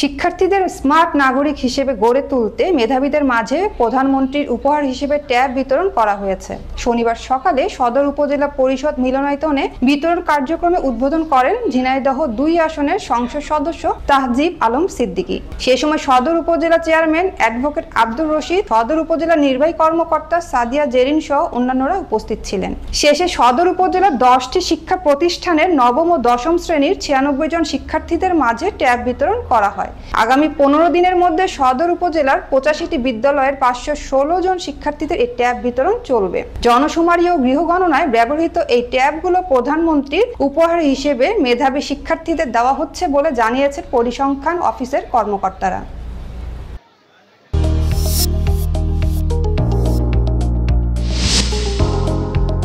শিক্ষার্থীদের স্মার্ট নাগরিক হিসেবে গড়ে তুলতে মেধাবীদের মাঝে প্রধানমন্ত্রীর উপহার হিসেবে ট্যাব বিতরণ করা হয়েছে। শনিবার সকালে সদর উপজেলা পরিষদ মিলনায়তনে বিতরণ কার্যক্রমে উদ্বোধন করেন ঝিনাইদহ দুই আসনের সংসদ সদস্য তাহজিব আলম সিদ্দিকী। সে সময় সদর উপজেলা চেয়ারম্যান অ্যাডভোকেট আব্দুর রশিদ, সদর উপজেলা নির্বাহী কর্মকর্তা সাদিয়া জেরিন সহ অন্যান্যরা উপস্থিত ছিলেন। শেষে সদর উপজেলার দশটি শিক্ষা প্রতিষ্ঠানের নবম ও দশম শ্রেণির ছিয়ানব্বই জন শিক্ষার্থীদের মাঝে ট্যাব বিতরণ করা হয়। আগামী পনেরো দিনের মধ্যে সদর উপজেলার পঁচাশিটি বিদ্যালয়ের পাঁচশো ষোলো জন শিক্ষার্থীদের এই ট্যাব বিতরণ চলবে। জনশুমারি ও গৃহগণনায় ব্যবহৃত এই ট্যাবগুলো প্রধানমন্ত্রীর উপহার হিসেবে মেধাবী শিক্ষার্থীদের দেওয়া হচ্ছে বলে জানিয়েছে পরিসংখ্যান অফিসের কর্মকর্তারা।